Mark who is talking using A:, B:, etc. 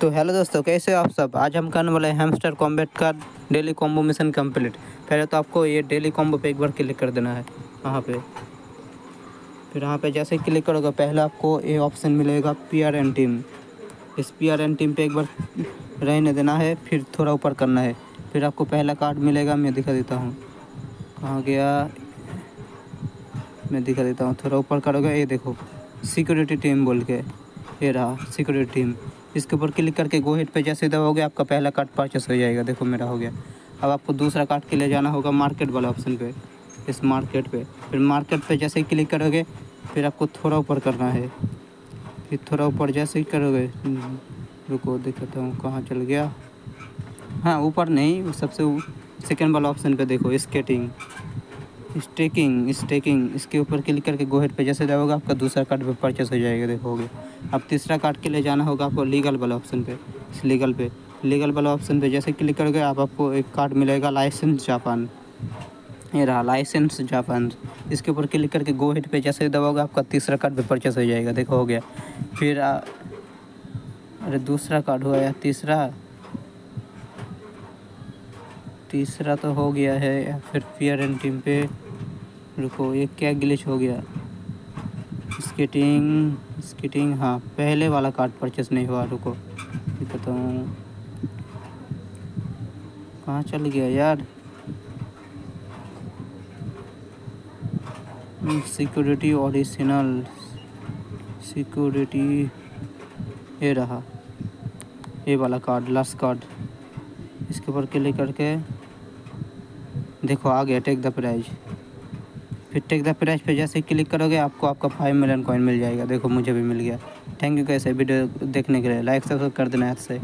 A: तो हेलो दोस्तों, कैसे हो आप सब? आज हम करने वाले हैमस्टर कॉम्बैट का डेली कॉम्बो मिशन कंप्लीट पहले तो आपको ये डेली कॉम्बो पे एक बार क्लिक कर देना है, वहाँ पे। फिर यहाँ पे जैसे क्लिक करोगे, पहले आपको ये ऑप्शन मिलेगा पी आर एन टीम इस पी आर एन टीम पे एक बार रहने देना है, फिर थोड़ा ऊपर करना है। फिर आपको पहला कार्ड मिलेगा, मैं दिखा देता हूँ। कहाँ गया। मैं दिखा देता हूँ, थोड़ा ऊपर करोगे, ये देखो सिक्योरिटी टीम बोल के। ये रहा सिक्योरिटी टीम इसके ऊपर क्लिक करके गो हेड पे जैसे दबाओगे आपका पहला कार्ड परचेस हो जाएगा। देखो मेरा हो गया। अब आपको दूसरा कार्ड के लिए जाना होगा मार्केट वाला ऑप्शन पे इस मार्केट पे। फिर मार्केट पे जैसे ही क्लिक करोगे फिर आपको थोड़ा ऊपर करना है। फिर थोड़ा ऊपर जैसे ही करोगे हम्म, रुको दिखाता हूँ कहाँ चल गया। हाँ ऊपर नहीं सबसे सेकेंड वाला ऑप्शन पे देखो स्केटिंग स्टेकिंग स्टेकिंग इसके ऊपर क्लिक करके गोहेड पे जैसे जाओगे आपका दूसरा कार्ड पे परचेस हो जाएगा देखोगे। अब तीसरा कार्ड के लिए जाना होगा आपको लीगल वाला ऑप्शन पे इस लीगल पे। लीगल वाला ऑप्शन पे जैसे क्लिक करोगे आप आपको एक कार्ड मिलेगा लाइसेंस जापान ये रहा लाइसेंस जापान इसके ऊपर क्लिक करके गो हेड पे जैसे दबाओगे आपका तीसरा कार्ड पे परचेस हो जाएगा। देखो हो गया। फिर आ, अरे दूसरा कार्ड हुआ या तीसरा? तीसरा तो हो गया है या फिर पियर एंड टीम पे। रुको ये क्या ग्लिच हो गया? स्केटिंग स्केटिंग हाँ पहले वाला कार्ड परचेस नहीं हुआ, रुको। बताऊँ कहाँ चल गया यार? सिक्योरिटी ओरिजिनल सिक्योरिटी ये रहा। ये वाला कार्ड लास्ट कार्ड इसके ऊपर क्लिक करके देखो आ गया टेक द प्राइज फिर टेक द प्राइस पे जैसे क्लिक करोगे, आपको आपका फाइव मिलियन कॉइन मिल जाएगा। देखो, मुझे भी मिल गया। थैंक यू कैसे वीडियो देखने के लिए। लाइक सब्सक्राइब कर देना हाथ से